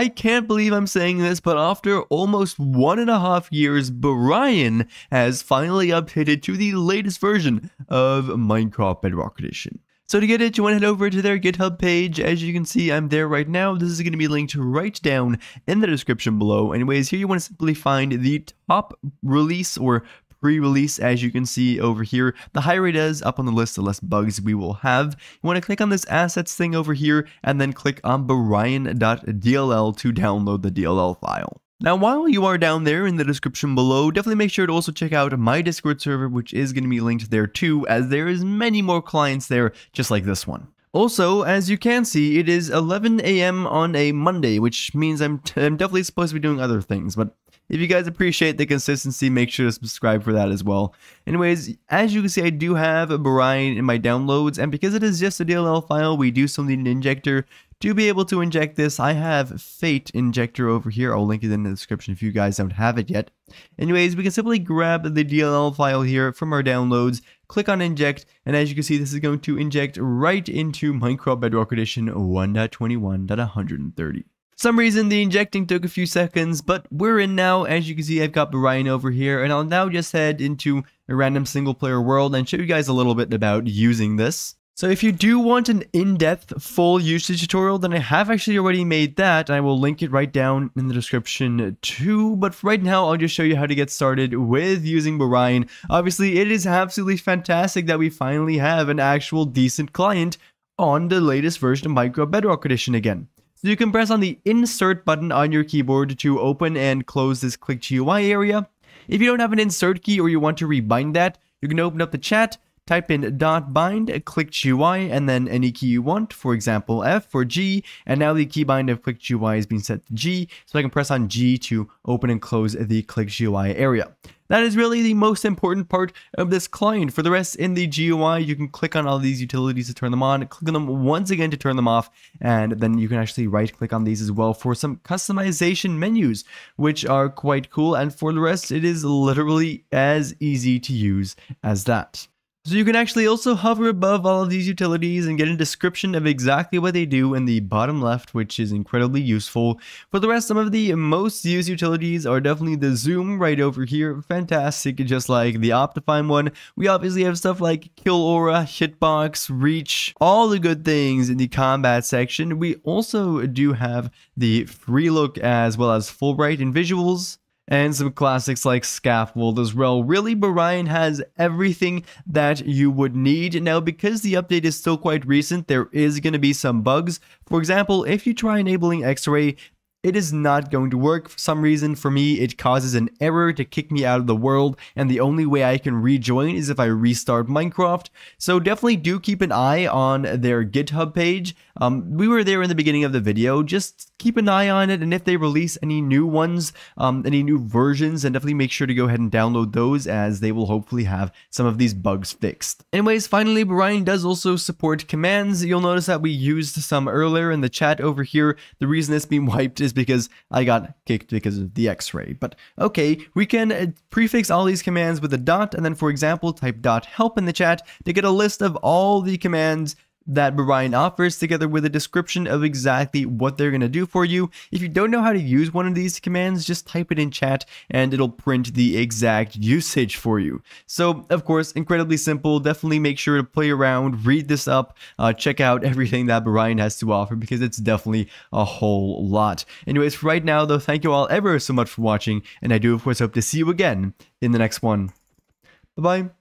I can't believe I'm saying this, but after almost one and a half years, Borion has finally updated to the latest version of Minecraft Bedrock Edition. So to get it, you want to head over to their GitHub page. As you can see, I'm there right now. This is going to be linked right down in the description below. Anyways, here you want to simply find the top release or pre-release as you can see over here. The higher it is up on the list, the less bugs we will have. You want to click on this assets thing over here and then click on Borion.dll to download the DLL file. Now, while you are down there in the description below, definitely make sure to also check out my Discord server, which is going to be linked there too, as there is many more clients there, just like this one. Also, as you can see, it is 11 a.m. on a Monday, which means I'm, I'm definitely supposed to be doing other things, but if you guys appreciate the consistency, make sure to subscribe for that as well. Anyways, as you can see, I do have a Borion in my downloads, and because it is just a DLL file, we do still need an injector to be able to inject this. I have Fate Injector over here. I'll link it in the description if you guys don't have it yet. Anyways, we can simply grab the DLL file here from our downloads, click on inject, and as you can see, this is going to inject right into Minecraft Bedrock Edition 1.21.130 some reason the injecting took a few seconds, but we're in now. As you can see, I've got Borion over here, and I'll now just head into a random single player world and show you guys a little bit about using this. So if you do want an in-depth full usage tutorial, then I have actually already made that. And I will link it right down in the description too. But right now, I'll just show you how to get started with using Borion. Obviously, it is absolutely fantastic that we finally have an actual decent client on the latest version of Minecraft Bedrock Edition again. So you can press on the insert button on your keyboard to open and close this click GUI area. If you don't have an insert key or you want to rebind that, you can open up the chat, type in dot bind, click GUI, and then any key you want, for example F or G, and now the keybind of click GUI is being set to G, so I can press on G to open and close the click GUI area. That is really the most important part of this client. For the rest, in the GUI, you can click on all these utilities to turn them on, click on them once again to turn them off, and then you can actually right click on these as well for some customization menus, which are quite cool. And for the rest, it is literally as easy to use as that. So you can actually also hover above all of these utilities and get a description of exactly what they do in the bottom left, which is incredibly useful. For the rest, some of the most used utilities are definitely the zoom right over here. Fantastic, just like the Optifine one. We obviously have stuff like Kill Aura, Hitbox, Reach, all the good things in the combat section. We also do have the free look as well as Fullbright and visuals and some classics like Scaffold as well. Really, Borion has everything that you would need. Now, because the update is still quite recent, there is going to be some bugs. For example, if you try enabling X-Ray, it is not going to work. For some reason, for me, it causes an error to kick me out of the world, and the only way I can rejoin is if I restart Minecraft. So definitely do keep an eye on their GitHub page. Um, we were there in the beginning of the video. Just keep an eye on it, and if they release any new ones, um, any new versions, then definitely make sure to go ahead and download those, as they will hopefully have some of these bugs fixed. Anyways, finally, Borion does also support commands. You'll notice that we used some earlier in the chat over here. The reason it's being wiped is is because I got kicked because of the x-ray. But okay, we can uh, prefix all these commands with a dot, and then for example, type dot help in the chat to get a list of all the commands that Borion offers together with a description of exactly what they're going to do for you. If you don't know how to use one of these commands, just type it in chat and it'll print the exact usage for you. So, of course, incredibly simple. Definitely make sure to play around, read this up, uh, check out everything that Borion has to offer because it's definitely a whole lot. Anyways, right now, though, thank you all ever so much for watching, and I do, of course, hope to see you again in the next one. Bye-bye.